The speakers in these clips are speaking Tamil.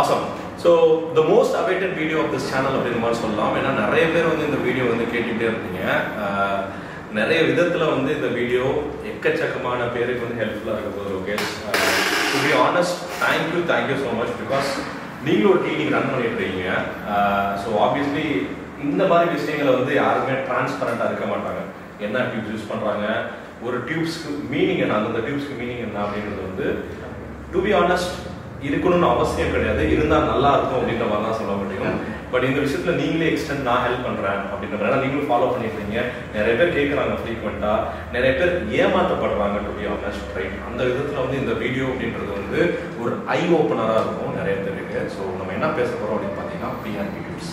Awesome so the most awaited video of this channel அப்படின்னு மாதிரி சொல்லலாம். ஏன்னா நிறைய பேர் வந்து இந்த வீடியோ வந்து கேட்டுகிட்டே இருந்தீங்க நிறைய விதத்தில் வந்து இந்த வீடியோ எக்கச்சக்கமான பேருக்கு வந்து ஹெல்ப்ஃபுல்லாக இருக்க போகுது okay to be honest thank you thank you so much because நீங்களும் ஒரு கிளினிக் ரன் பண்ணிட்டு இருக்கீங்க. ஸோ ஆப்வியஸ்லி இந்த மாதிரி விஷயங்களை வந்து யாருமே டிரான்ஸ்பரண்டாக இருக்க மாட்டாங்க. என்ன டியூப்ஸ் யூஸ் பண்ணுறாங்க ஒரு டியூப்ஸ்க்கு மீனிங் என்ன? அந்த டியூப்ஸ்க்கு மீனிங் என்ன அப்படின்றது வந்து டு பி ஆனஸ்ட் இருக்கணும்னு அவசியம் கிடையாது. இருந்தால் நல்லா இருக்கும் அப்படின்ற மாதிரி தான் சொல்ல முடியும். பட் இந்த விஷயத்துல நீங்களே எக்ஸ்டென்ட் நான் ஹெல்ப் பண்றேன் அப்படின்ற மாதிரி நீங்களும் ஃபாலோ பண்ணிருக்கீங்க நிறைய பேர் கேட்குறாங்க ஃப்ரீக்வெண்டா நிறைய பேர் ஏமாத்தப்படுறாங்க டு பி ஆனஸ்ட் ரைட் அந்த விதத்துல வந்து இந்த வீடியோ அப்படின்றது வந்து ஒரு ஐ ஓப்பனரா இருக்கும் நிறைய பேருக்கு. ஸோ நம்ம என்ன பேச போறோம் அப்படின்னு பார்த்தீங்கன்னா பிஆர்பி டியூப்ஸ்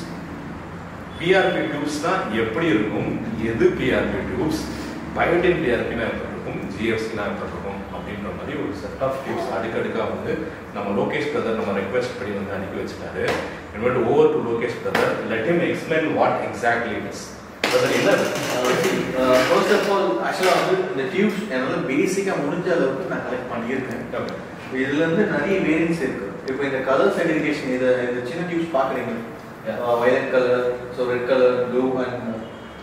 பிஆர்பி டியூப்ஸ் தான் எப்படி இருக்கும்? எது பிஆர்பி டியூப்ஸ் பயோடின் பிஆர்பினா எப்படி இருக்கும்? ஜிஎஃப்சினா எப்படி இருக்கும்? ஆஃப் டியூப்ஸ் அடுக்கடுக்காக வந்து நம்ம லோகேஷ் பிரதர் நம்ம ரெக்வெஸ்ட் படி வந்து அனுப்பி வச்சுட்டாரு. Invite over to Lokesh brother let him explain what exactly it is brother என்ன? ஃபர்ஸ்ட் ஆஃப் ஆல் ஆக்சுவலாக வந்து இந்த டியூப்ஸ் என்னால் பேசிக்காக முடிஞ்ச அளவுக்கு நான் கலெக்ட் பண்ணியிருக்கேன். Okay. இதுல இருந்து நிறைய வேரியன்ஸ் இருக்கு. இப்போ இந்த கலர் செக்ரிகேஷன் இதை இந்த சின்ன டியூப்ஸ் பார்க்குறீங்க. Violet colour so red colour blue and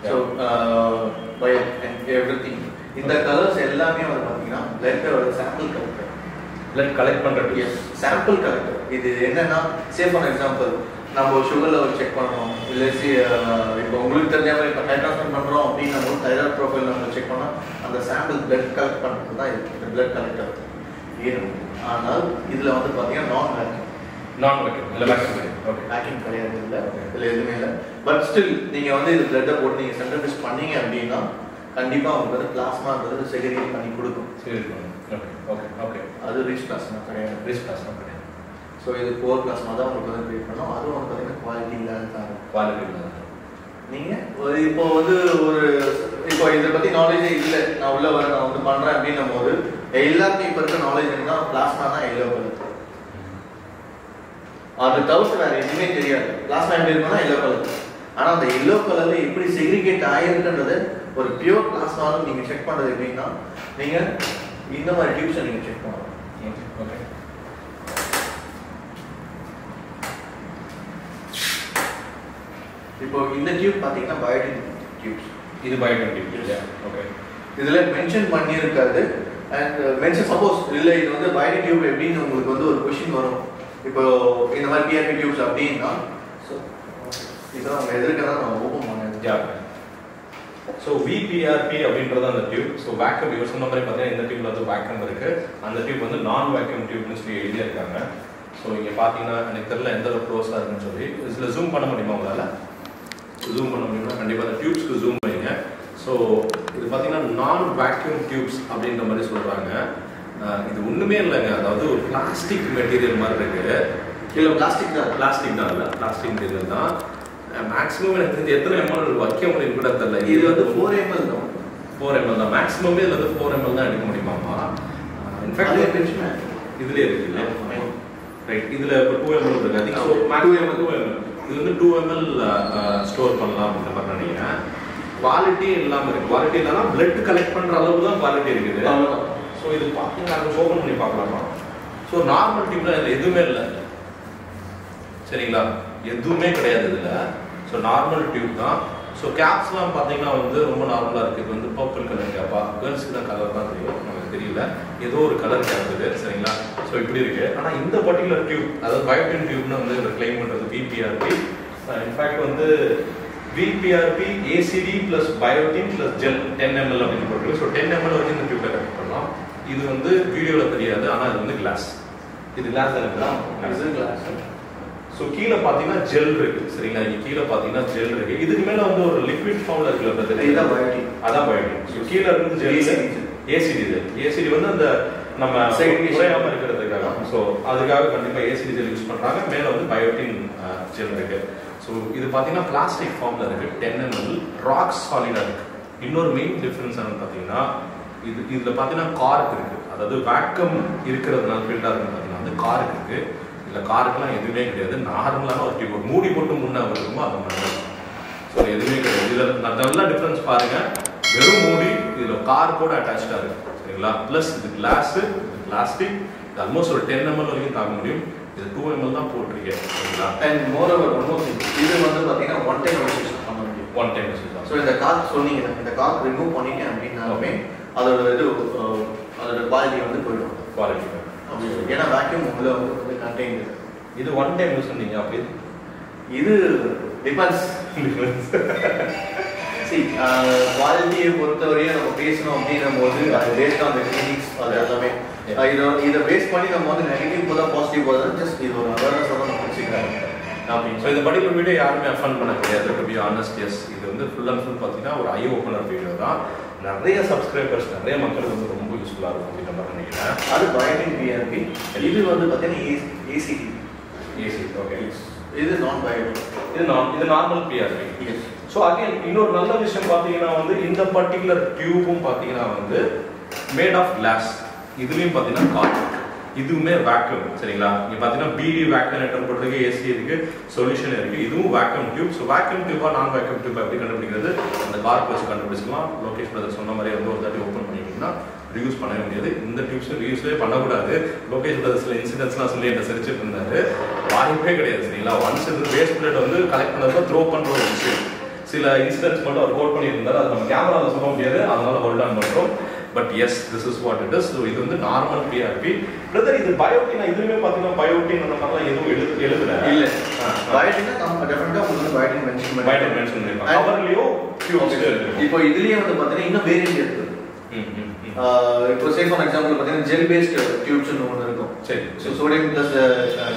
so violet and everything இந்த கலர்ஸ் எல்லாமே வந்து பார்த்தீங்கன்னா பிளட்டோட sample blood collect tubes sample collector இது என்னன்னா சே ஃபார் எக்ஸாம்பிள் நம்ம சுகர் லெவல் செக் பண்ணணும் இல்லை சி இப்போ உங்களுக்கு தெரிஞ்ச மாதிரி இப்போ ட்ரான்ஸ்ஃபர் பண்ணுறோம் அப்படின்னு நம்ம தைராய்டு ப்ரொஃபைல் நம்ம செக் பண்ணால் அந்த சாம்பிள் பிளட் கலெக்ட் பண்ணுறது தான் இது. இந்த பிளட் கலெக்டர் ஏறும் ஆனால் இதில் வந்து பார்த்தீங்கன்னா நான் வேக்யூம் நான் ஓகே இல்லை மேக்ஸிமம் ஓகே வேக்யூம் கிடையாது இல்லை இதில் எதுவுமே இல்லை. பட் ஸ்டில் நீங்கள் வந்து இது பிளட்டை போட்டு நீங்கள் சென்ட்ரலைஸ் பண்ணீங்க அப்படின்னா கண்டிப்பாக உங்களுக்கு வந்து பிளாஸ்மான்றது செக்ரிகேட் பண்ணி கொடுக்கும். சரி அது ரிச் பிளாஸ்மா கிடையாது. ரிஸ்க் பிளாஸ்மா கிடையாது. ஸோ இது போர் பிளாஸ்மா தான் உங்களுக்கு வந்து க்ரியேட் பண்ணோம் அதுவும் வந்து பார்த்தீங்கன்னா குவாலிட்டி இல்லாத குவாலிட்டி இல்லாத நீங்கள் இப்போ வந்து ஒரு இப்போ இதை பற்றி நாலேஜே இல்லை. நான் உள்ள வர நான் வந்து பண்ணுறேன் அப்படின்னும் போது எல்லாருக்கும் இப்போ இருக்க நாலேஜ் என்னன்னா பிளாஸ்மா தான் எல்லோ கலர் அது தவிர்த்து வேற எதுவுமே தெரியாது. பிளாஸ்மா எப்படி இருக்குன்னா எல்லோ கலர் ஆனால் அந்த எல்லோ கலர்ல எப்படி செக்ரிகேட் ஆயிருக்குன்றது ஒரு பியூர் பிளாஸ்மாலும் நீங்கள் செக் பண்ணுறது எப்படின்னா நீங்கள் இந்த மாதிரி டியூப்ஸை நீங்கள் செக் பண்ணலாம் ஓகே இப்போ இந்த டியூப் பார்த்தீங்கன்னா பயோட்டின் டியூப்ஸ் இது பயோட்டின் இல்லையா ஓகே இதுல மென்ஷன் பண்ணியிருக்காது. அண்ட் மென்ஷன் சப்போஸ் இல்லை இது வந்து பயோட்டின் டியூப் எப்படின்னு உங்களுக்கு வந்து ஒரு கொஷின் வரும். இப்போ இந்த மாதிரி பிஆர்பி டியூப்ஸ் அப்படின்னா ஸோ இதெல்லாம் எதிர்க்க தான் நான் ஓப்பன் பண்ணேன் யா ஸோ விபிஆர்பி அப்படின்றது அந்த டியூப் ஸோ வேக்கம் இவர் சொன்ன மாதிரி பார்த்தீங்கன்னா இந்த டியூப்ல வந்து வேக்கம் இருக்கு. அந்த டியூப் வந்து நான் வேக்கம் டியூப்னு சொல்லி எழுதியிருக்காங்க. ஸோ இங்கே பார்த்தீங்கன்னா எனக்கு தெரியல எந்த அளவு க்ளோஸாக இருக்குன்னு சொல்லி. இதில் ஜூம் பண்ண முடியுமா உங்களால்? ஜூம் பண்ண முடியுமா? கண்டிப்பாக அந்த டியூப்ஸ்க்கு ஜூம் பண்ணிங்க. ஸோ இது பார்த்தீங்கன்னா நான் வேக்யூம் டியூப்ஸ் அப்படின்ற மாதிரி சொல்கிறாங்க இது ஒன்றுமே இல்லைங்க. அதாவது ஒரு பிளாஸ்டிக் மெட்டீரியல் மாதிரி இருக்கு. இல்லை பிளாஸ்டிக் தான் பிளாஸ்டிக் தான் இல்லை. பிளாஸ்டிக் மெட்டீரியல் தான். மேக்ஸிமம் எனக்கு தெரிஞ்சு எத்தனை எம்எல் வைக்க முடியும் கூட தெரியல. இது வந்து ஃபோர் எம்எல் தான். ஃபோர் எம்எல் தான். மேக்ஸிமமே இதில் வந்து ஃபோர் எம்எல் தான் எடுக்க முடியுமாமா இன்ஃபேக்ட் இதுலேயே இருக்கு இல்லையா? ரைட் இதில் இப்போ டூ எம்எல் இருக்கு. அதிகம் 2 மேக்ஸிமம் டூ எம்எல் இது வந்து டூ எம்எல் ஸ்டோர் பண்ணலாம் அப்படின்ற மாதிரி நினைக்கிறேன். குவாலிட்டி இல்லாமல் இருக்கு. குவாலிட்டி இல்லைனா பிளட் கலெக்ட் பண்ணுற அளவுக்கு தான் குவாலிட்டி இருக்குது. ஸோ இது பார்த்தீங்கன்னா ஓப்பன் பண்ணி பார்க்கலாமா? ஸோ நார்மல் டியூப்ல இதில் எதுவுமே இல்லை. சரிங்களா? எதுவுமே கிடையாது இதில். ஸோ நார்மல் டியூப் தான். ஸோ கேப்ஸ்லாம் பார்த்தீங்கன்னா வந்து ரொம்ப நார்மலாக இருக்குது இது வந்து பர்பிள் கலர் கேப்பா கேர்ள்ஸ்க்கு தான் கலர் தான் தெரியும். நமக்கு தெரியல. ஏதோ ஒரு கலர் கேப் இது. சரிங்களா? ஸோ இப்படி இருக்கு. ஆனால் இந்த பர்டிகுலர் டியூப் அதாவது பயோட்டின் டியூப்னு வந்து இந்த கிளைம் பண்ணுறது பிபிஆர்பி இன்ஃபேக்ட் வந்து VPRP ACD plus biotin plus gel ten ml அப்படின்னு போட்டு ஸோ டென் எம்எல் வரைக்கும் இந்த டியூப்ல கனெக்ட் பண்ணலாம். இது வந்து வீடியோவில் தெரியாது. ஆனால் இது வந்து கிளாஸ் இது கிளாஸ் எனக்கு இது கிளாஸ் ஸோ கீழே பார்த்தீங்கன்னா ஜெல் இருக்கு. சரிங்களா? இங்க கீழே பார்த்தீங்கன்னா ஜெல் இருக்கு. இதுக்கு மேல வந்து ஒரு லிக்விட் ஃபார்ம்ல இருக்குல்ல? இதுதான் biotin. அதான் பயோட்டின் ஸோ கீழே இருந்து ஜெல். ஏசிடி இது ஏசிடி வந்து அந்த நம்ம. குறையாம இருக்கிறதுக்காக. ஸோ அதுக்காக கண்டிப்பா ஏசிடி ஜெல் யூஸ் பண்றாங்க. மேல வந்து பயோட்டின் ஜெல் இருக்கு. ஸோ இது பார்த்தீங்கன்னா பிளாஸ்டிக் ஃபார்ம்ல இருக்கு. டென் எம்எல் ராக் சாலிடா இருக்கு. இன்னொரு மெயின் டிஃபரன்ஸ் என்னன்னு பார்த்தீங்கன்னா இது இதுல பார்த்தீங்கன்னா கார்க் இருக்கு. அதாவது வேக்கம் இருக்கிறதுனால ஃபில்டர் இருக்கு பார்த்தீங்கன்னா வந்து கார்க் இருக்கு. இதுல காருக்கெல்லாம் எதுவுமே கிடையாது. நார்மலான ஒரு டியூப் மூடி போட்டு முன்ன வருமோ அது மாதிரி ஸோ எதுவுமே கிடையாது. இதுல நல்லா டிஃபரன்ஸ் பாருங்க. வெறும் மூடி இதுல கார் கூட அட்டாச்சா இருக்கு சரிங்களா? ப்ளஸ் இது கிளாஸ் இது பிளாஸ்டிக் இது ஆல்மோஸ்ட் ஒரு டென் எம்எல் வரைக்கும் தாங்க முடியும். இது டூ எம்எல் தான் போட்டிருக்கேன். சரிங்களா? And moreover one more thing இது வந்து பார்த்தீங்கன்னா ஒன் டைம் யூஸ் பண்ண முடியும். ஒன் டைம் யூஸ் ஸோ இந்த கார்க் சொன்னீங்க. இந்த கார்க் ரிமூவ் பண்ணிட்டேன் அப்படின்னாலுமே அதோட இது அதோட குவாலிட்டி வந்து போயிடும். குவாலிட்டி ஏன்னா வேக்யூம் உள்ள கண்டெயின் இது ஒன் டைம் யூஸ் பண்ணீங்க அப்படி இது டிபெண்ட்ஸ் குவாலிட்டியை பொறுத்தவரையும் நம்ம பேசணும் அப்படின்னும் போது அது பேஸ்ட் ஆன் கிளினிக்ஸ் அது எல்லாமே. இதை இதை பேஸ் பண்ணி நம்ம வந்து நெகட்டிவ் போதா பாசிட்டிவ் போதா ஜஸ்ட் இது ஒரு அவேர்னஸ் நம்ம வச்சுக்கிறாங்க. அப்படின்னு ஸோ இந்த பர்டிகுலர் வீடியோ யாருமே அஃபன் பண்ண கிடையாது டு பி ஆனஸ்ட் எஸ் இது வந்து ஃபுல் அண்ட் ஃபுல் பார்த்தீங்கன்னா ஒரு ஐ ஓப்பனர் வீடியோ தான். நிறைய சப்ஸ்கிரைபர்ஸ் நிறைய மக்களுக்கு வந்து ரொம்ப யூஸ்ஃபுல்லாக இருக்கும் அப்படின்ற மாதிரி நினைக்கிறேன். அது பயோட்டின் பிஆர்பி இது வந்து பார்த்தீங்கன்னா ஏசிடி ஏசி ஓகே இது நான் பயோட்டின் இது நான் இது normal PRP yes so again இன்னொரு நல்ல விஷயம் பார்த்தீங்கன்னா வந்து இந்த பர்டிகுலர் டியூபும் பார்த்தீங்கன்னா வந்து மேட் ஆஃப் கிளாஸ் இதுலேயும் பார்த்தீங்கன்னா காட்டன் இதுவுமே வேக்யூம் சரிங்களா? இங்க பார்த்தீங்கன்னா பிடி வேக்யூம் போட்டிருக்கு ஏசி இருக்கு சொல்யூஷன் இருக்கு. இதுவும் வேக்யூம் டியூப் ஸோ வேக்யூம் டியூபா நான் வேக்யூம் டியூப் எப்படி கண்டுபிடிக்கிறது? அந்த கார்க் வச்சு கண்டுபிடிச்சிக்கலாம். லோகேஷ் பிரதர் சொன்ன மாதிரி வந்து ஒரு தாட்டி ஓப்பன் பண்ணிட்டீங்கன்னா ரியூஸ் பண்ணவே முடியாது. இந்த டியூப்ஸ் ரியூஸே பண்ணக்கூடாது. லோகேஷ் பிரதர்ஸ்ல இன்சிடென்ட்ஸ்லாம் சொல்லி என்ன சிரிச்சிட்டு இருந்தாரு. வாய்ப்பே கிடையாது சரிங்களா? ஒன்ஸ் இந்த வேஸ்ட் பிளேட் வந்து கலெக்ட் பண்ணதுக்கு த்ரோ பண்ற ஒரு விஷயம். சில இன்சிடென்ட்ஸ் மட்டும் அவர் கோட் பண்ணியிருந்தாரு. அது நம்ம கேமராவில் சொல்ல முடியாது. அதனால ஹோல்ட் ஆன் பண்றோம். But yes this is what it is இது வந்து நார்மல் பிஆர்பி பிரதர் இது பயோட்டின் இதுலயுமே பாத்தீங்கன்னா பயோட்டின் அந்த மாதிரிலாம் எதுவும் எழுது எழுதல. இல்ல. பயோட்டின் நம்ம டெஃபினட்டா உங்களுக்கு பயோட்டின் மென்ஷன் பண்ணி பயோட்டின் மென்ஷன் டியூப்ஸ் இருக்கு இப்போ இதுலயே வந்து பாத்தீங்கன்னா இன்னும் வேரியன்ட் இருக்கு. ம், ம், ம். ஆஹ் இப்போ சே ஃபார் எக்ஸாம்பிள் பாத்தீங்கன்னா ஜெல் பேஸ்ட் டியூப்ஸ் ஒன்று இருக்கும். சரி so sodium plus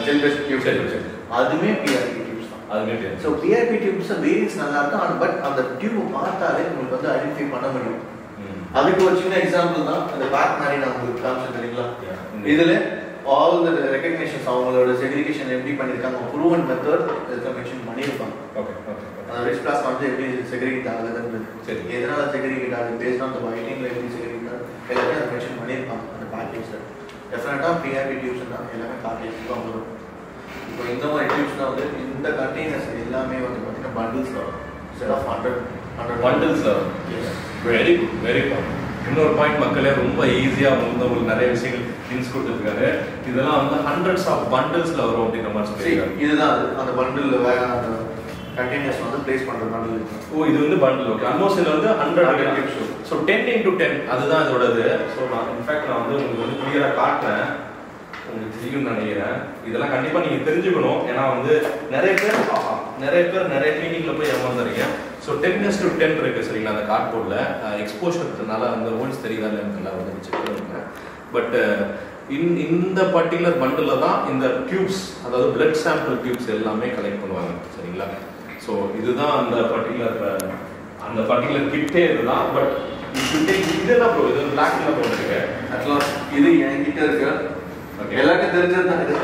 gel paste tubes சரி. அதுமே பிஆர்பி டியூப்ஸ் தான். தெரியும் ஸோ பிஆர்பி டியூப்ஸ் வேரியன்ஸ் நல்லா இருக்கும். பட் அந்த டியூப் பார்த்தாலே உங்களுக்கு வந்து ஐடென்டிஃபை பண்ண முடியும். அதுக்கு ஒரு சின்ன எக்ஸாம்பிள் தான். அந்த பேக் மாதிரி நான் உங்களுக்கு காமிச்சேன் தெரியுங்களா. இதுல ஆல் த ரெகக்னிஷன்ஸ் அவங்களோட செக்ரிகேஷன் எப்படி பண்ணிருக்காங்க ப்ரூவன் மெத்தட் இதுக்கு மென்ஷன் பண்ணியிருப்பாங்க. ஓகே ஓகே அந்த ரிச் பிளாஸ் வந்து எப்படி செக்ரிகேட் ஆகுதுன்றது. சரி. எதனால செக்ரிகேட் ஆகுது? பேஸ்ட் ஆன் த வைட்டிங்ல எப்படி செக்ரிகேட் ஆகுது? எல்லாமே மென்ஷன் பண்ணியிருப்பாங்க. அந்த பேக்கேஜ்ல டெஃபினட்டாக பிஆர்பி டியூப்ஸ் தான் எல்லாமே தான் வரும். இப்போ இந்த மாதிரி டியூப்ஸ் வந்து இந்த கண்டெய்னர்ஸ் எல்லாமே வந்து பார்த்தீங்கன்னா பண்டில்ஸ் வரும். செட் ஆஃப் ஹண்ட்ரட் ஹண்ட்ரட் பண்டில்ஸ்ல வரும். வெரி குட் வெரி குட் இன்னொரு பாயிண்ட் மக்களே ரொம்ப ஈஸியா வந்து உங்களுக்கு நிறைய விஷயங்கள் ஹின்ஸ் கொடுத்துருக்காரு. இதெல்லாம் வந்து ஹண்ட்ரட்ஸ் ஆஃப் பண்டில்ஸ்ல வரும் அப்படின்ற மாதிரி சொல்லியிருக்காரு. இதுதான் அது. அந்த பண்டில் அந்த கண்டெய்னர்ஸ் வந்து பிளேஸ் பண்ற பண்டில் ஓ இது வந்து பண்டில் ஓகே ஆல்மோஸ்ட் இதுல வந்து hundred 100 gift show. So ten into ten அதுதான் இதோடது. ஸோ நான் இன்ஃபேக்ட் நான் வந்து உங்களுக்கு வந்து கிளியராக காட்டுறேன். உங்களுக்கு தெரியும்னு நினைக்கிறேன். இதெல்லாம் கண்டிப்பாக நீங்கள் தெரிஞ்சுக்கணும். ஏன்னா வந்து நிறைய பேர் நிறைய பேர் நிறைய கிளினிக்ல போய் ஏமாந்துறீங்க ஸோ டென் எஸ் டு டென் இருக்குது சரிங்களா அந்த கார்ட்போர்டில் எக்ஸ்போஷர்னால அந்த ஹோல்ஸ் தெரியுதா இல்லைன்னு வந்து செக் பண்ணிருக்கேன் பட் இன் இந்த பர்டிகுலர் பண்டில் தான் இந்த டியூப்ஸ் அதாவது பிளட் சாம்பிள் டியூப்ஸ் எல்லாமே கலெக்ட் பண்ணுவாங்க சரிங்களா? ஸோ இதுதான் அந்த பர்டிகுலர் அந்த பர்டிகுலர் கிட்டே இதுதான். பட் இது என்ன ப்ரோ இது பிளாக் என்ன போட்டுருக்கு அட்லாஸ் இது என்கிட்ட இருக்கு. எல்லாருக்கும் தெரிஞ்சது தான் இது.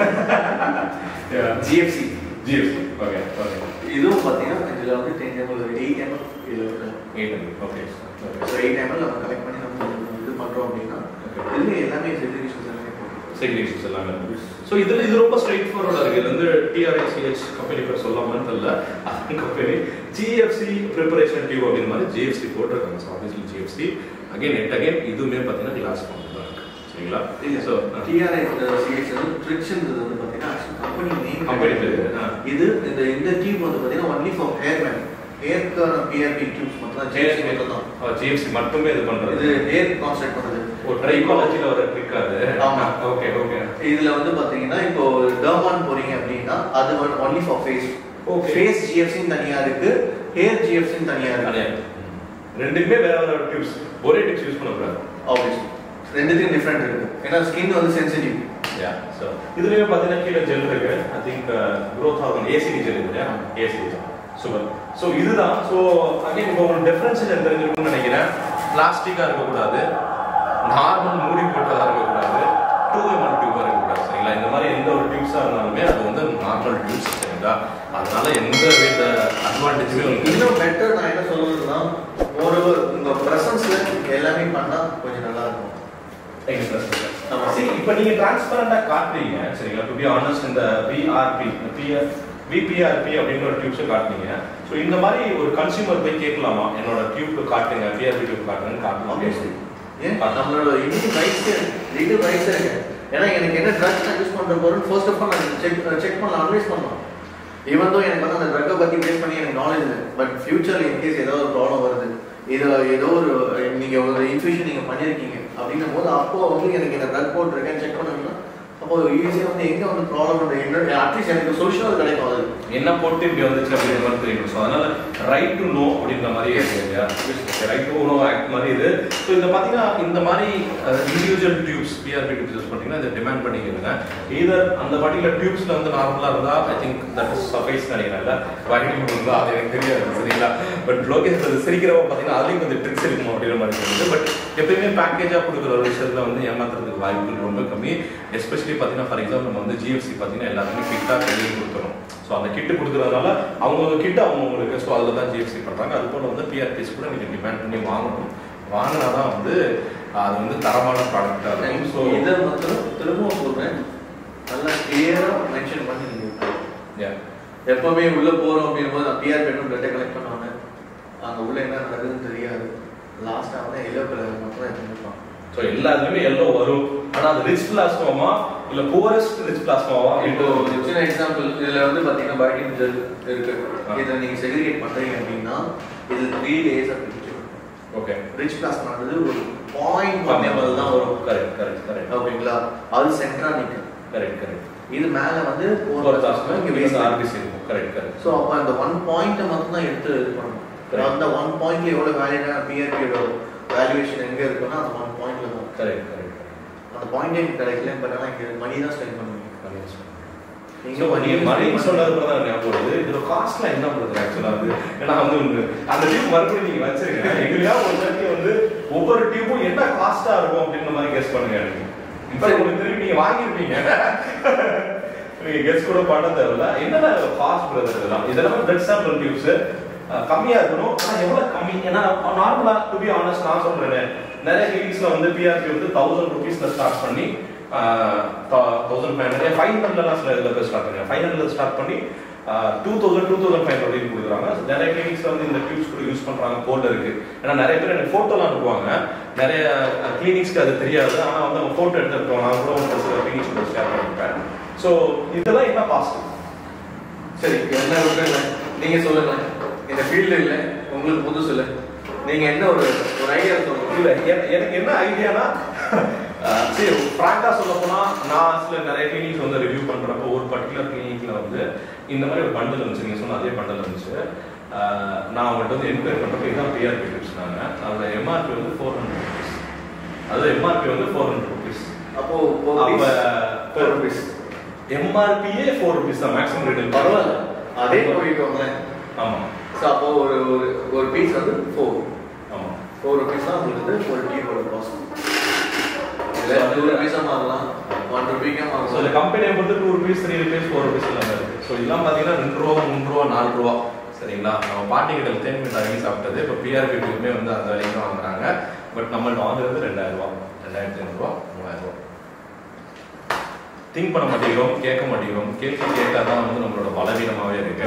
ஜிஎஃப்சி ஜிஎஸ்டி ஓகே ஓகே இதுவும் பார்த்தீங்கன்னா இதுல வந்து டென் எம்எல் எயிட் எம்எல் இதுல eight okay so eight ml நம்ம கலெக்ட் பண்ணி நம்ம இது பண்றோம் அப்படின்னா Okay. இதுல எல்லாமே செக்ரிகேஷன்ஸ் எல்லாமே செக்ரிகேஷன்ஸ் எல்லாமே ஸோ இதுல இது ரொம்ப ஸ்ட்ரைட் ஃபார்வர்டா இருக்கு. இது வந்து டிஆர்ஐசிஹெச் கம்பெனி பேர் சொல்லாமன்னு தெரியல. அது கம்பெனி ஜிஎஃப்சி ப்ரிப்பரேஷன் டியூப் அப்படின்ற மாதிரி ஜிஎஃப்சி போட்டிருக்காங்க. So obviously GFC again yet again இதுவுமே பார்த்தீங்கன்னா கிளாஸ் ஃபார்ம் தான் இருக்கு. சரிங்களா? ஸோ டிஆர்ஐ சிஎக்ஸ் வந்து ட்ரிக்ஸ்ன்றது வந்து பார்த்தீங்கன்னா கம்பெனி நேம் Company பேரு. இது இந்த இந்த டியூப் வந்து பார்த்தீங்கன்னா ஒன்லி ஃபார் ஹேர் மேன் ஹேர்க்கான பிஆர்பி டியூப்ஸ் மட்டும் தான் ஜிஎஸ்சி மட்டும் தான் ஜிஎஃப்சி மட்டுமே இது பண்றது. இது ஹேர் கான்செப்ட் பண்ணுது ஒரு ட்ரைகாலஜில வர ட்ரிக் அது. ஆமா. ஓகே ஓகே இதுல வந்து பாத்தீங்கன்னா இப்போ டர்மான் போறீங்க அப்படின்னா அது only for face Okay. Face ஜிஎஃப்சின்னு தனியா இருக்கு ஹேர் ஜிஎஃப்சின்னு தனியா இருக்கு. ரெண்டுமே வேற வேற டியூப்ஸ் ஒரே டிப்ஸ் யூஸ் பண்ணக்கூடாது. ஆப்வியஸ்லி ரெண்டுத்துக்கும் டிஃப்ரெண்ட் இருக்கு. ஏன்னா ஸ்கின் வந்து சென்சிட்டிவ் யா ஸோ இதுலயே பார்த்தீங்கன்னா கீழே ஜெல் இருக்கு. ஐ திங்க் க்ரோத் ஆகும். ஏசிடி ஜெல் இருக்கு ஏசிடி ஜெல் சூப்பர் ஸோ இதுதான். ஸோ அகைன் இப்போ உங்களுக்கு டிஃபரன்ஸ் தெரிஞ்சிருக்கும்னு நினைக்கிறேன். பிளாஸ்டிக்காக இருக்கக்கூடாது. நார்மல் மூடி போட்டதாக இருக்கக்கூடாது டூ எம்எல் டியூபாக இருக்கக்கூடாது சரிங்களா இந்த மாதிரி எந்த ஒரு டியூப்ஸாக இருந்தாலுமே அது வந்து நார்மல் டியூப்ஸ் சரிங்களா? அதனால எந்த வித அட்வான்டேஜுமே உங்களுக்கு இன்னும் பெட்டர் நான் என்ன சொல்றதுன்னா ஓரளவு உங்க பிரசன்ஸ்ல எல்லாமே பண்ணா கொஞ்சம் நல்லா இருக்கும். இப்போ நீங்க டிரான்ஸ்பரண்டா காட்டுறீங்க சரிங்களா? டு பி ஆனஸ்ட் இந்த பிஆர்பி பிஆர் விபிஆர்பி அப்படின்ற ஒரு டியூப்ஸ் காட்டுறீங்க ஸோ இந்த மாதிரி ஒரு கன்சியூமர் போய் கேட்கலாமா? என்னோட டியூப் காட்டுங்க பிஆர்பி டியூப் காட்டுங்கன்னு காட்டலாம் ஏன் நம்மளோட இன்னும் ரைட்ஸ் லீகல் ரைட்ஸ் இருக்கு. ஏன்னா எனக்கு என்ன ட்ரக்ஸ் நான் யூஸ் பண்ணுற போறேன்னு ஃபர்ஸ்ட் ஆஃப் ஆல் நான் செக் செக் பண்ணலாம் அனலைஸ் பண்ணலாம். ஈவன் தோ எனக்கு வந்து அந்த ட்ரக்கை பற்றி பேஸ் பண்ணி எனக்கு நாலேஜ் இல்லை. பட் ஃபியூச்சரில் இன்கேஸ் ஏதோ ஒரு ப்ராப்ளம் வருது இது ஏதோ ஒரு நீங்கள் ஒரு இன்ஃபியூஷன் நீங்கள் பண்ணியிருக்கீங்க அப்படின்னும் போது அப்போ வந்து எனக்கு இந்த ட்ரக் போட்டிருக்கேன் செக் பண்ணணும்னா அப்போ யூஎஸ்ஏ வந்து எங்க வந்து ப்ராப்ளம் என்ன அட்லீஸ்ட் எனக்கு சொல்யூஷன் கிடைக்கும் அது. என்ன போட்டு இப்படி வந்துச்சு அப்படின்ற மாதிரி தெரியும்? ஸோ அதனால ரைட் டு நோ அப்படின்ற மாதிரி இருக்கு இல்லையா? ரைட் டு நோ ஆக்ட் மாதிரி இது. ஸோ இந்த பார்த்தீங்கன்னா இந்த மாதிரி individual tubes PRP tubes use பண்ணிங்கன்னா இதை டிமாண்ட் பண்ணிக்கிறேங்க. ஈதர் அந்த பர்டிகுலர் டியூப்ஸ்ல வந்து நார்மலாக இருந்தால் I think that is suffice நினைக்கிறேன்ல வாங்கிட்டு இருந்தா அது எனக்கு தெரியாது சரிங்களா? பட் லோகேஷ் அது சிரிக்கிறவங்க பார்த்தீங்கன்னா அதுலேயும் கொஞ்சம் ட்ரிக்ஸ் இருக்கும் அப்படின்ற மாதிரி இருக்குது பட் எப்பயுமே பேக்கேஜாக கொடுக்குற ஒரு விஷயத்துல வந்து ஏமாத்துறதுக்கு வாய்ப்புகள் ரொம்ப கம்மி. எஸ்பெஷலி பார்த்தீங்கன்னா ஃபார் எக்ஸாம்பிள் நம்ம வந்து ஜிஎஃப்சி பார்த்தீங்கன்னா எல்லாருமே கிட்டாக கையில் கொடுத்துரும் ஸோ அந்த கிட்டு கொடுக்குறதுனால அவங்க கிட்ட அவங்களுக்கு ஸோ அதில் தான் ஜிஎஃப்சி பண்ணுறாங்க அது போல் வந்து பிஆர்பிஎஸ் கூட நீங்கள் டிமாண்ட் பண்ணி வாங்கணும். வாங்கினா தான் வந்து அது வந்து தரமான ப்ராடக்டாக இருக்கும். ஸோ இதை மட்டும் திரும்பவும் சொல்றேன். நல்லா கிளியரா மென்ஷன் பண்ணி நீங்க விட்டுருங்க. எப்பவுமே உள்ள போறோம் அப்படிங்கும்போது நான் பிஆர் பெட்ரூம் பிளட்டை கலெக்ட் பண்ணுவாங்க. அங்க உள்ள என்ன நடக்குதுன்னு தெரியாது. லாஸ்டா வந்து எல்லோ கலர் மட்டும் தான் ஸோ எல்லாத்துலேயுமே எல்லோ வரும். ஆனால் அது ரிச் பிளாஸ்மாவா இல்லை புவரஸ்ட் ரிச் பிளாஸ்மாவா இப்போ சின்ன எக்ஸாம்பிள் இதுல வந்து பாத்தீங்கன்னா பயோட்டின் ஜெல் இருக்கு. இதை நீங்க செக்ரிகேட் பண்றீங்க அப்படின்னா இது த்ரீ டேஸ் பிரிச்சு ஓகே ரிச் பிளாஸ்மானது ஒரு பாயிண்ட் ஒன் எம்எல் தான் வரும். கரெக்ட் கரெக்ட் கரெக்ட் ஓகேங்களா? அது சென்ட்ரா நிற்கும் கரெக்ட் கரெக்ட் இது மேல வந்து ஒரு தாஸ்மா இங்க வேஸ்ட் ஆர்பிசி இருக்கும். கரெக்ட் கரெக்ட் ஸோ அப்போ அந்த ஒன் பாயிண்ட்டை மட்டும் தான் எடுத்து இது பண்ணணும். Correct. அந்த ஒன் பாயிண்ட்ல எவ்வளோ வேல்யூடான பிஆர்பியோட வேல்யூவேஷன் எங்கே இருக்குன்னா அந்த ஒன் பாயிண்ட்ல தான். கரெக்ட் கரெக்ட் அந்த பாயிண்டே எனக்கு கிடைக்கல பட் ஆனால் இங்கே மணி தான் ஸ்பெண்ட் பண்ணுவீங்க மணி சொன்னது தான் ஞாபகம் வருது. இதோட காஸ்ட்ல என்ன பண்ணுறது ஆக்சுவலா வந்து ஏன்னா வந்து அந்த டியூப் மறுபடியும் நீங்க வச்சிருங்க. எங்களையா ஒரு வாட்டி வந்து ஒவ்வொரு டியூப்பும் என்ன காஸ்டா இருக்கும் அப்படின்ற மாதிரி கெஸ் பண்ணுங்க எனக்கு. இப்போ உங்களுக்கு திரும்பி நீங்க வாங்கியிருப்பீங்க. நீங்க கெஸ் கூட பண்ண தேவையில்ல. என்னென்ன காஸ்ட் பிரதர் இதெல்லாம்? இதெல்லாம் பிளட் சாம்பிள் டியூப்ஸ் கம்மியா இருக்கணும். ஆனா எவ்வளவு கம்மி? ஏன்னா நார்மலா டு பி ஆனஸ்ட் நான் சொல்றேன் நிறைய கிளினிக்ஸ்ல வந்து பிஆர்பி வந்து தௌசண்ட் ருபீஸ்ல ஸ்டார்ட் பண்ணி தௌசண்ட் ஃபைவ் ஹண்ட்ரட் ஃபைவ் ஹண்ட்ரட்லாம் சில இதில் போய் ஸ்டார்ட் பண்ணுறாங்க ஃபைவ் ஹண்ட்ரட் ஸ்டார்ட் பண்ணி two thousand two thousand five hundred கொடுக்குறாங்க. நிறைய கிளினிக்ஸ் வந்து இந்த டியூப்ஸ் கூட யூஸ் பண்ணுறாங்க போர்டு இருக்கு. ஏன்னா நிறைய பேர் எனக்கு ஃபோட்டோலாம் அனுப்புவாங்க. நிறைய கிளினிக்ஸ்க்கு அது தெரியாது. ஆனால் வந்து அவங்க ஃபோட்டோ எடுத்து நான் கூட ஒரு சில கிளினிக்ஸ் கூட ஷேர் பண்ணிருப்பேன். ஸோ இதெல்லாம் என்ன பாசிட்டிவ் சரி என்ன நீங்கள் நீங்க சொல்லுங்க. இந்த ஃபீல்டு இல்லை. உங்களுக்கு புதுசு இல்லை நீங்க என்ன ஒரு ஒரு ஐடியா சொல்லுங்க. இல்ல எனக்கு என்ன ஐடியானா சரி ஃப்ராங்கா சொல்ல போனா நான் சில நிறைய கிளினிக்ஸ் வந்து ரிவ்யூ பண்றப்போ ஒரு பர்டிகுலர் கிளினிக்ல வந்து இந்த மாதிரி ஒரு பண்டல் இருந்துச்சு. நீங்க சொன்ன அதே பண்டல் இருந்துச்சு. நான் அவங்கள்ட்ட வந்து என்கொயரி பண்றப்போ இதான் பிஆர்பி டிப்ஸ்னாங்க அதோட எம்ஆர்பி வந்து ஃபோர் ஹண்ட்ரட் ருபீஸ் அது எம்ஆர்பி வந்து ஃபோர் ஹண்ட்ரட் ருபீஸ் அப்போ ஒரு அப்ப ஃபோர் ருபீஸ் எம்ஆர்பியே ஃபோர் ருபீஸ் தான் மேக்ஸிமம் ரேட் பரவாயில்ல. அதே போயிக்கோங்களேன் ஆமா. ஸோ அப்போ ஒரு ஒரு ஒரு பீஸ் வந்து ஃபோர் ஆமா. ஃபோர் ருபீஸ் தான் உங்களுக்கு வந்து ஒரு டீயோட காஸ்ட் இல்லை டூ ருபீஸாக மாறலாம் ஒன் ருபீக்கே ஸோ இந்த மாறலாம் கம்பெனியை பொறுத்து two rupees three rupees four rupees எல்லாமே இருக்கு. ஸோ இதெல்லாம் பார்த்தீங்கன்னா ரெண்டு ரூபா மூணு ரூபா நாலு ரூபா. சரிங்களா? நம்ம பாட்டி கிட்ட தேன் வாங்கி சாப்பிட்டது. இப்போ பிஆர்பி டியூப்மே வந்து அந்த விலைக்கு தான் வாங்குறாங்க. பட் நம்மள்ட்ட வாங்குறது ரெண்டாயிரம் ரூபா. ரெண்டாயிரத்தி ஐநூறுரூவா மூவாயிரம் ரூபா. திங்க் பண்ண மாட்டேங்கிறோம் கேட்க மாட்டேங்கிறோம். கேள்வி கேட்டால் தான் வந்து நம்மளோட பலவீனமாகவே இருக்கு.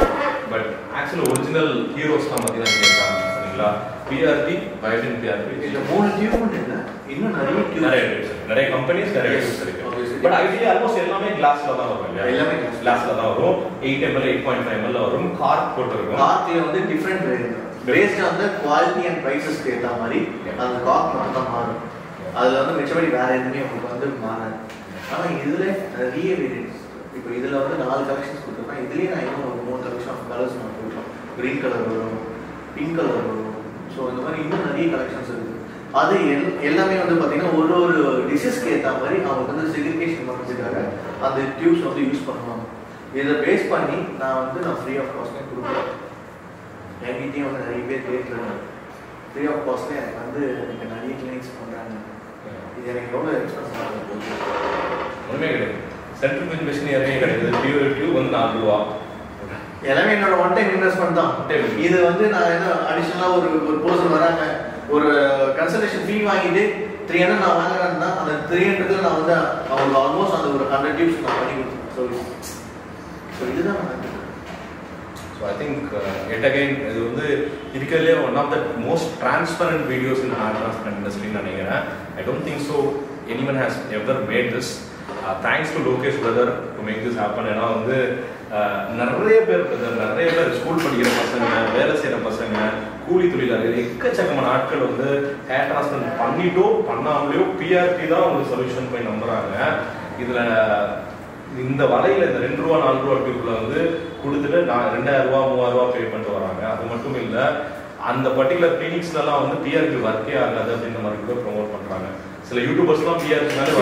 பட் ஆக்சுவலி ஒரிஜினல் ஹீரோஸ்லாம் பார்த்தீங்கன்னா இங்கே இருக்காங்க சரிங்களா? பிஆர்பி பயோடின் பிஆர்பி இந்த மூணு டியூப் இல்லை இன்னும் நிறைய நிறைய. நிறைய கம்பெனிஸ் நிறைய இருக்கு. பட் ஐடியா ஆல்மோஸ்ட் எல்லாமே கிளாஸ்ல தான் வரும் இல்லையா? எல்லாமே. கிளாஸ்ல தான் வரும். Eight ml eight point five ml வரும். கார்க் போட்டிருக்கும். கார்க்ல வந்து different variant based on the quality and ப்ரைஸஸ்க்கு ஏற்ற மாதிரி அந்த கார்க் மட்டும் தான் மாறும். அதுல வந்து மிச்சபடி வேற எதுவுமே உங்களுக்கு வந்து மாறாது. ஆனா இதுல நிறைய வேரியன்ட்ஸ் இப்போ இதுல வந்து நாலு கலெக்ஷன்ஸ் கொடுத்துருக்கேன். இதுலயே நான் இன்னும் ஒரு மூணு கலெக்ஷன் ஆஃப் கலர்ஸ் நான் கொடுப்பேன் க்ரீன் கலர் வரும் பிங்க் கலர் வரும். ஸோ இந்த மாதிரி இன்னும் நிறைய கலெக்ஷன்ஸ் இருக்குது அது எல்- எல்லாமே வந்து பார்த்தீங்கன்னா ஒரு ஒரு டிஷஸ்க்கு ஏற்ற மாதிரி அவங்களுக்கு வந்து செக்ரிகேஷன் பண்ணுறதுக்காக அந்த டியூப்ஸ் வந்து யூஸ் பண்ணுவாங்க இதை பேஸ் பண்ணி நான் வந்து நான் ஃப்ரீ ஆஃப் காஸ்ட்லேயே கொடுக்குறேன் என்கிட்டயும் வந்து நிறைய பேர் கேட்குறாங்க ஃப்ரீ ஆஃப் காஸ்ட்லேயே எனக்கு வந்து எனக்கு நிறைய கிளினிக்ஸ் பண்ணுறாங்க இது எனக்கு எவ்வளோ எக்ஸ்பென்ஸ் ஆகும் ஒன்றுமே கிடையாது. சென்ட்ரல் மிஷின் எதுவுமே கிடையாது. டியூ டியூப் வந்து நாலு ரூபா. எல்லாமே என்னோட ஒன் டைம் இன்வெஸ்ட்மெண்ட் தான். இது வந்து நான் என்ன அடிஷனலாக ஒரு ஒரு பர்சன் வராங்க. ஒரு கன்சல்டேஷன் ஃபீ வாங்கிட்டு த்ரீ ஹண்ட்ரட் நான் வாங்குறேன்னா அந்த த்ரீ ஹண்ட்ரட்ல நான் வந்து அவங்களுக்கு ஆல்மோஸ்ட் அந்த ஒரு ஹண்ட்ரட் டியூப்ஸ் நான் பண்ணி கொடுத்தேன் ஸோ ஸோ இதுதான் நான். So I think yet again இது வந்து இருக்கிறதுலே one of the most transparent videos in hair transplant இண்டஸ்ட்ரின்னு நினைக்கிறேன். I don't think so anyone has ever made this thanks to Lokesh brother to make this happen ஏன்னா வந்து நிறைய பேர் பிரதர் நிறைய பேர் ஸ்கூல் படிக்கிற பசங்க வேலை செய்கிற பசங்க கூலி தொழிலாளர்கள் எக்கச்சக்கமான ஆட்கள் வந்து ஹேர் டிரான்ஸ்பிளண்ட் பண்ணிட்டோ பண்ணாமலையோ பிஆர்டி தான் அவங்க சொல்யூஷன் போய் நம்புறாங்க. இதுல இந்த வலையில இந்த ரெண்டு ரூபா நாலு ரூபா டியூப்ல வந்து கொடுத்துட்டு நான் ரெண்டாயிரம் ரூபா மூவாயிரம் ரூபா பே பண்ணிட்டு வராங்க. அது மட்டும் இல்ல அந்த பர்டிகுலர் கிளினிக்ஸ்லாம் வந்து பிஆர்பி ஒர்க்கே ஆகாது அப்படின்ற மாதிரி கூட ப்ரொமோட் பண்றாங்க. சில யூடியூபர்ஸ்லாம் பிஆர்பி மேலே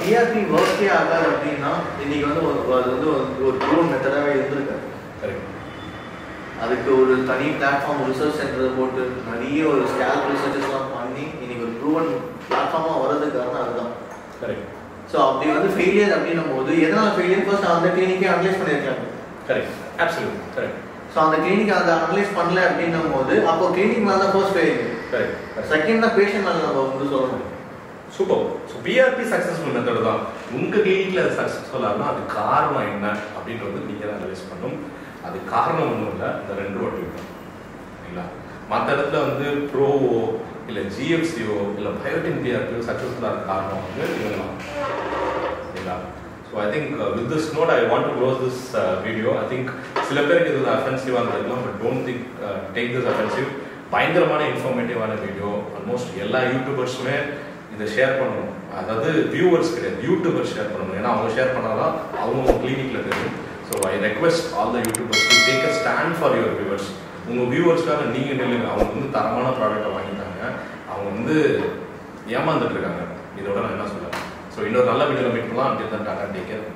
பிஆர்பி ஒர்க்கே ஆகாது அப்படின்னா இன்னைக்கு வந்து ஒரு- அது வந்து ஒரு- ப்ரூவ் மெத்தடாகவே இருந்திருக்காரு கரெக்ட் அதுக்கு ஒரு தனி பிளாட்ஃபார்ம் ரிசர்ச் சென்டர் போட்டு நிறைய ஒரு ஸ்கேல் ரிசர்ச்சஸ்லாம் பண்ணி இன்னைக்கு ஒரு ப்ரூவன் பிளாட்ஃபார்மாக வர்றதுக்கு காரணம் அதுதான். கரெக்ட் ஸோ அப்படி வந்து ஃபெயிலியர் அப்படின்னும் போது எதனால் ஃபெயிலியர் ஃபர்ஸ்ட் அந்த கிளினிக்கே அனலைஸ் பண்ணியிருக்காங்க கரெக்ட் அப்சல்யூட் கரெக்ட் ஸோ அந்த கிளினிக் அதை அனலைஸ் பண்ணல அப்படின்னும் போது அப்போ கிளினிக் மேலே தான் ஃபர்ஸ்ட் ஃபெயிலியர் கரெக்ட் செகண்ட் தான் பேஷண்ட் மேலே நம்ம வந்து சொல்லணும். Super. So PRP successful method தான். உங்கள் கிளினிக்கில் அது சக்ஸஸ்ஃபுல்லாக இருந்தால் அது காரணம் என்ன அப்படின்றது நீங்கள் தான் அனலைஸ் பண்ணும். அது காரணம் ஒன்றும் இல்லை. இந்த ரெண்டு வாட்டி தான். சரிங்களா? மற்ற இடத்துல வந்து ப்ரோவோ இல்லை ஜிஎஃப்சிஓ இல்லை பயோட்டின் பிஆர்பியோ சக்ஸஸ்ஃபுல்லாக இருக்க காரணம் வந்து இவங்க தான். சரிங்களா? So I think with this note I want to close this video I think சில பேருக்கு இது அஃபென்சிவாக இருந்திருக்கலாம் but don't think take this offensive பயங்கரமான இன்ஃபர்மேட்டிவான வீடியோ ஆல்மோஸ்ட் எல்லா யூடியூபர்ஸுமே இதை ஷேர் பண்ணணும். அதாவது வியூவர்ஸ் கிடையாது யூடியூபர் ஷேர் பண்ணணும். ஏன்னா அவங்க ஷேர் பண்ணாதான் அவங்க கிளினிக்ல தெரியும். So I request all the YouTubers to take a stand for your viewers உங்கள் வியூவர்ஸ்க்காக நீங்கள் நில்லுங்க. அவங்க வந்து தரமான ப்ராடக்ட்டை வாங்கிட்டாங்க. அவங்க வந்து ஏமாந்துட்டு இருக்காங்க. இதோட நான் என்ன சொல்லுவேன் ஸோ இன்னொரு நல்ல வீடியோவில் மீட் பண்ணலாம். அப்படின்னு தான் டேக் கேர்